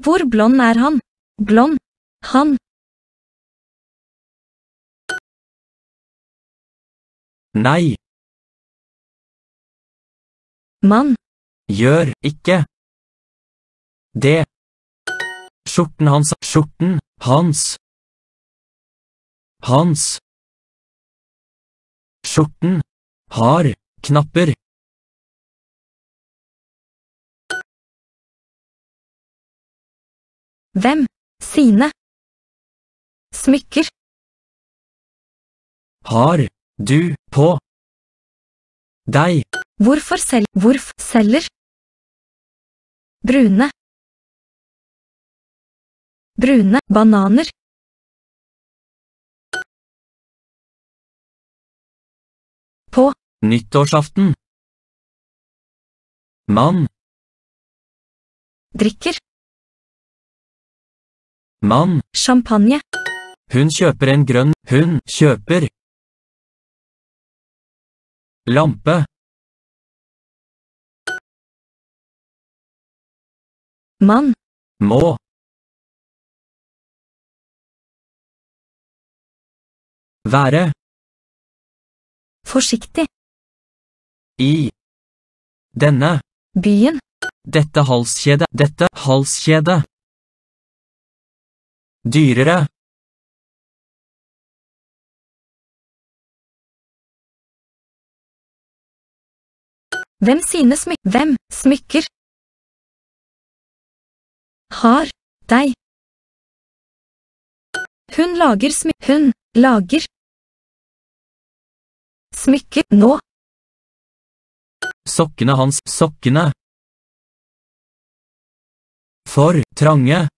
Hvor blond er han? Blond. Han. Nei, Mann. gjør ikke. Det. Skjorten hans, skjorten, hans. Hans. Skjorten, har, knapper. Hvem? Sine. Smykker. Har, du, på. Deg. Hvorfor selv... Hvorf... Selger. Brune. Brune. Bananer. På. Nyttårsaften. Mann, Drikker. Mann. Champagne. Hun kjøper en grønn, hun kjøper. Lampe, Mann. må. Være, Forsiktig. i. Denne, Byen. dette halskjede, dette halskjede. Dyrere, Hvem sine smy... Hvem? Smykker. Har. Deg. Hun lager smy... Hun. Lager. Smykker. Nå. sokkene hans, sokkene. For, trange,